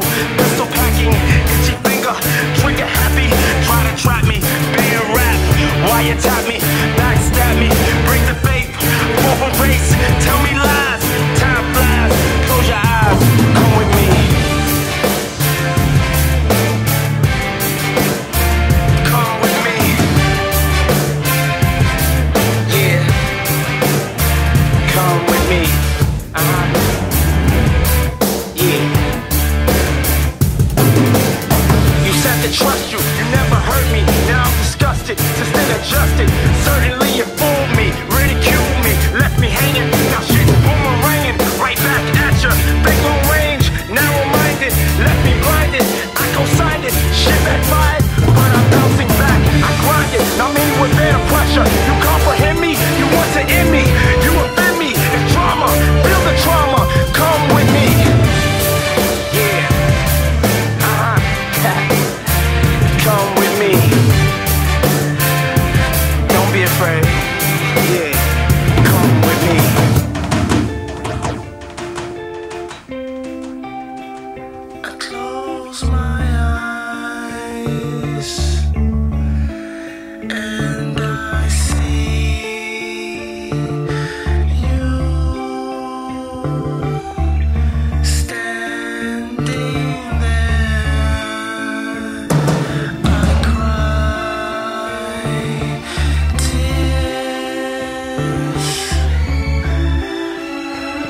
you. adjusted.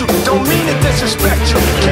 you, don't mean to disrespect you.